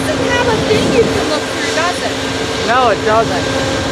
doesn't have a thing you can look through, does it? No, it doesn't.